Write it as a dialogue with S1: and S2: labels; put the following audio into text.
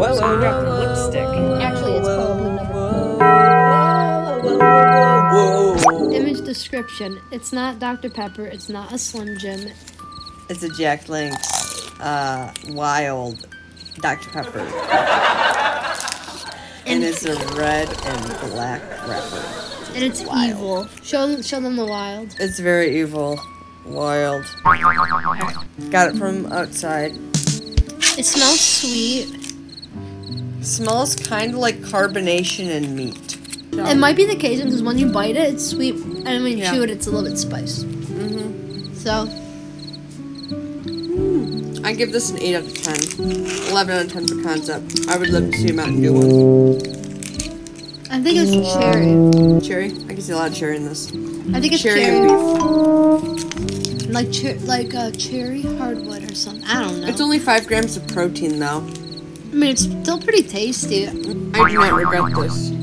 S1: Whoa,
S2: so
S1: whoa,
S2: we the
S1: whoa,
S2: lipstick.
S3: Actually, it's called Blue Number.
S1: Whoa, whoa, whoa, whoa, whoa.
S3: Image description. It's not Dr. Pepper. It's not a Slim Jim.
S1: It's a Jack Link's uh, wild Dr. Pepper. and it's a red and black wrapper.
S3: And it's
S1: Wild.
S3: evil. Show them, show them the wild.
S1: It's very evil. Wild. Got it from outside.
S3: It smells sweet.
S1: Smells kind of like carbonation and meat.
S3: It might be the Cajun because when you bite it, it's sweet, and when you
S1: Yeah.
S3: chew it, it's a little bit spiced.
S1: hmm
S3: So
S1: I give this an 8 out of 10. 11 out of 10 for concept. I would love to see a Mountain Dew one.
S3: I think it's cherry.
S1: Cherry? I can see a lot of cherry in this.
S3: I think it's
S1: Cherry
S3: cherry,
S1: and beef.
S3: like cher- like a cherry hardwood or something. I don't know.
S1: It's only 5 grams of protein though.
S3: I mean, it's still pretty tasty.
S1: I do not regret this.